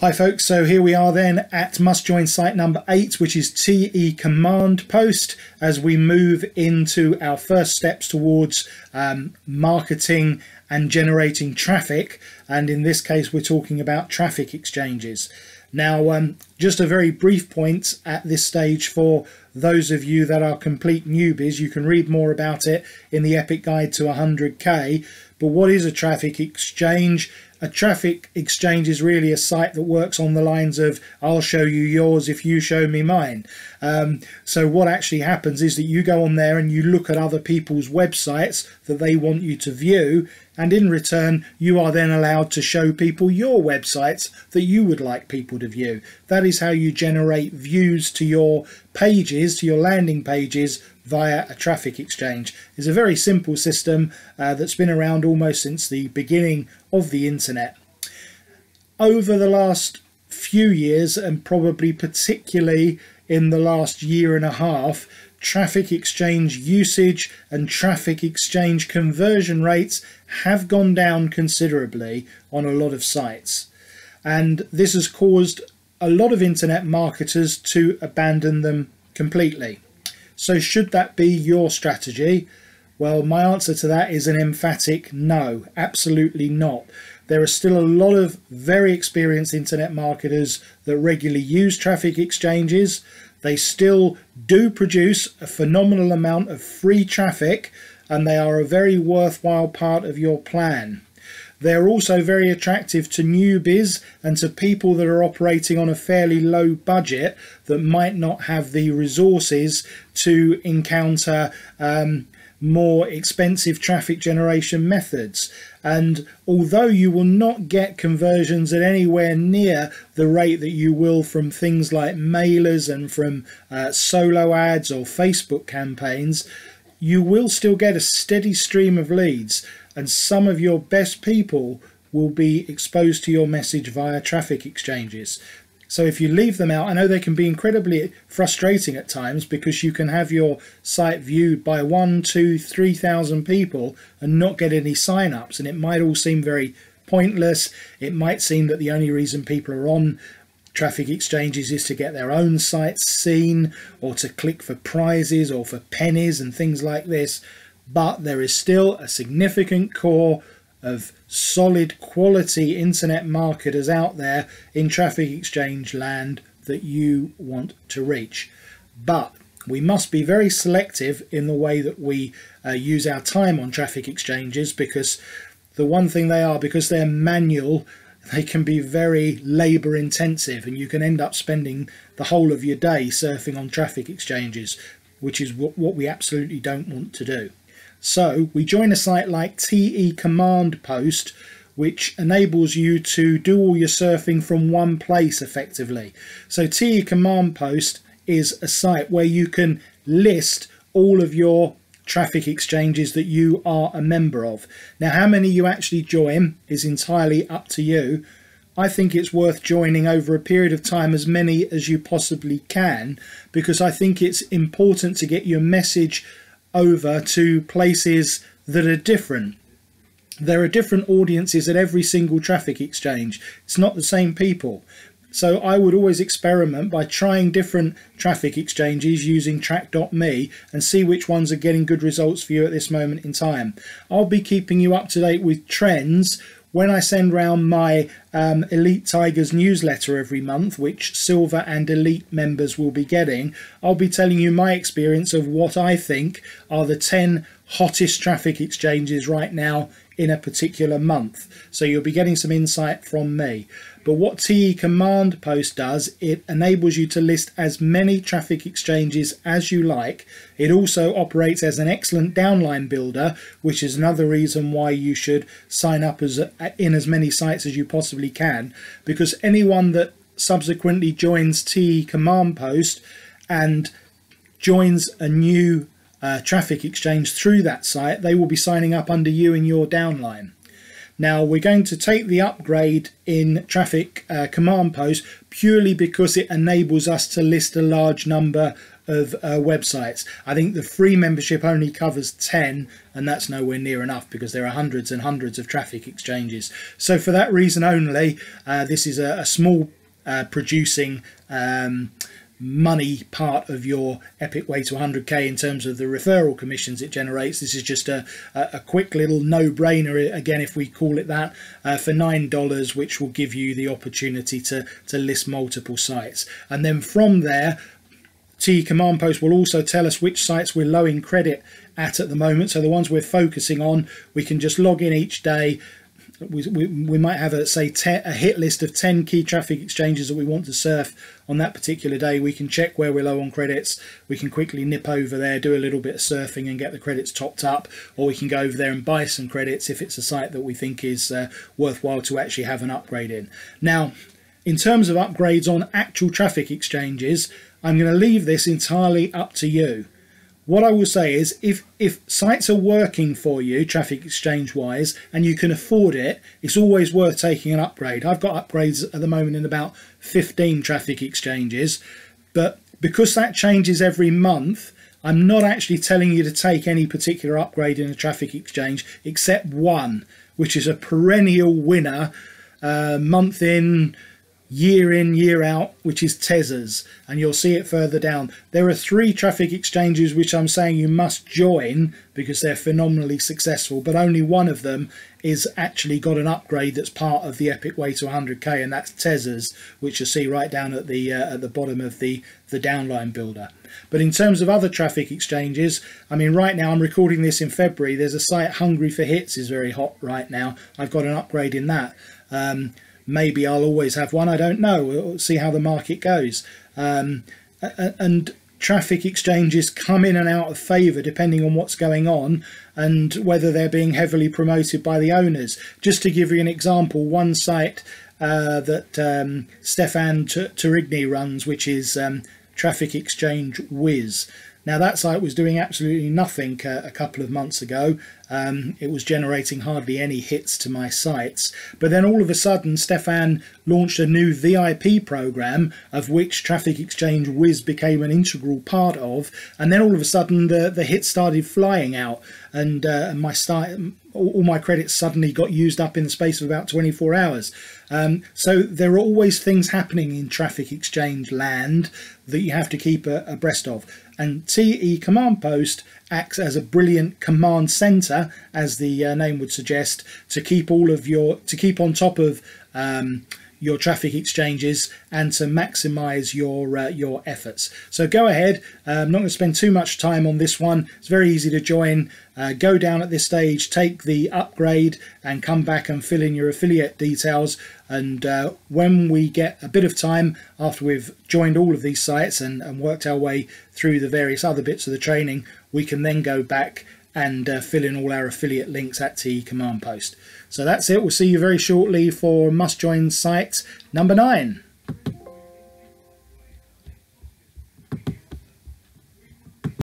Hi folks, so here we are then at must join site number 8 which is TE command post as we move into our first steps towards um, marketing and generating traffic and in this case we're talking about traffic exchanges. Now um, just a very brief point at this stage for those of you that are complete newbies, you can read more about it in the Epic Guide to 100k but what is a traffic exchange? A traffic exchange is really a site that works on the lines of I'll show you yours if you show me mine. Um, so what actually happens is that you go on there and you look at other people's websites that they want you to view and in return you are then allowed to show people your websites that you would like people to view. That is how you generate views to your pages, to your landing pages via a traffic exchange. It's a very simple system uh, that's been around almost since the beginning of the internet. Over the last few years and probably particularly in the last year and a half, traffic exchange usage and traffic exchange conversion rates have gone down considerably on a lot of sites. And this has caused a lot of internet marketers to abandon them completely. So should that be your strategy? Well, my answer to that is an emphatic no, absolutely not. There are still a lot of very experienced internet marketers that regularly use traffic exchanges. They still do produce a phenomenal amount of free traffic and they are a very worthwhile part of your plan. They're also very attractive to newbies and to people that are operating on a fairly low budget that might not have the resources to encounter um, more expensive traffic generation methods. And although you will not get conversions at anywhere near the rate that you will from things like mailers and from uh, solo ads or Facebook campaigns, you will still get a steady stream of leads and some of your best people will be exposed to your message via traffic exchanges. So if you leave them out, I know they can be incredibly frustrating at times because you can have your site viewed by one, two, three thousand people and not get any sign-ups, and it might all seem very pointless. It might seem that the only reason people are on traffic exchanges is to get their own sites seen or to click for prizes or for pennies and things like this but there is still a significant core of solid quality internet marketers out there in traffic exchange land that you want to reach. But we must be very selective in the way that we uh, use our time on traffic exchanges because the one thing they are, because they're manual, they can be very labor intensive and you can end up spending the whole of your day surfing on traffic exchanges, which is what, what we absolutely don't want to do. So we join a site like TE Command Post, which enables you to do all your surfing from one place effectively. So TE Command Post is a site where you can list all of your traffic exchanges that you are a member of. Now how many you actually join is entirely up to you. I think it's worth joining over a period of time as many as you possibly can because I think it's important to get your message over to places that are different. There are different audiences at every single traffic exchange. It's not the same people. So I would always experiment by trying different traffic exchanges using track.me and see which ones are getting good results for you at this moment in time. I'll be keeping you up to date with trends when I send round my um, Elite Tigers newsletter every month, which Silver and Elite members will be getting, I'll be telling you my experience of what I think are the 10 hottest traffic exchanges right now in a particular month. So you'll be getting some insight from me. But what TE Command Post does, it enables you to list as many traffic exchanges as you like. It also operates as an excellent downline builder, which is another reason why you should sign up as in as many sites as you possibly can, because anyone that subsequently joins TE Command Post and joins a new uh, traffic exchange through that site, they will be signing up under you in your downline. Now we're going to take the upgrade in traffic uh, command post purely because it enables us to list a large number of uh, websites. I think the free membership only covers 10, and that's nowhere near enough because there are hundreds and hundreds of traffic exchanges. So, for that reason only, uh, this is a, a small uh, producing. Um, money part of your epic way to 100k in terms of the referral commissions it generates. This is just a, a quick little no-brainer again if we call it that uh, for nine dollars which will give you the opportunity to to list multiple sites. And then from there TE command post will also tell us which sites we're low in credit at at the moment. So the ones we're focusing on we can just log in each day we, we, we might have a say a hit list of 10 key traffic exchanges that we want to surf on that particular day. We can check where we're low on credits. We can quickly nip over there do a little bit of surfing and get the credits topped up. Or we can go over there and buy some credits if it's a site that we think is uh, worthwhile to actually have an upgrade in. Now in terms of upgrades on actual traffic exchanges i'm going to leave this entirely up to you what I will say is if if sites are working for you traffic exchange wise and you can afford it it's always worth taking an upgrade. I've got upgrades at the moment in about 15 traffic exchanges but because that changes every month I'm not actually telling you to take any particular upgrade in a traffic exchange except one which is a perennial winner uh, month in year in, year out, which is Tezos, and you'll see it further down. There are three traffic exchanges which I'm saying you must join because they're phenomenally successful, but only one of them is actually got an upgrade that's part of the Epic Way to 100k, and that's Tezos, which you'll see right down at the uh, at the bottom of the the downline builder. But in terms of other traffic exchanges, I mean, right now I'm recording this in February. There's a site Hungry for Hits is very hot right now. I've got an upgrade in that. Um, maybe I'll always have one. I don't know. We'll see how the market goes. Um, and traffic exchanges come in and out of favour depending on what's going on and whether they're being heavily promoted by the owners. Just to give you an example, one site uh, that um, Stefan Turigny runs, which is um, Traffic Exchange Whiz. Now that site was doing absolutely nothing uh, a couple of months ago. Um, it was generating hardly any hits to my sites. But then all of a sudden, Stefan launched a new VIP program of which Traffic Exchange Whiz became an integral part of. And then all of a sudden, the, the hits started flying out, and uh, my start, all my credits suddenly got used up in the space of about 24 hours. Um, so there are always things happening in traffic exchange land that you have to keep abreast of and TE Command Post acts as a brilliant command center, as the uh, name would suggest, to keep all of your to keep on top of um, your traffic exchanges and to maximize your uh, your efforts. So go ahead. Uh, I'm not going to spend too much time on this one. It's very easy to join. Uh, go down at this stage, take the upgrade, and come back and fill in your affiliate details. And uh, when we get a bit of time after we've joined all of these sites and, and worked our way through the various other bits of the training, we can then go back and uh, fill in all our affiliate links at TE Command Post. So that's it. We'll see you very shortly for must join site number nine.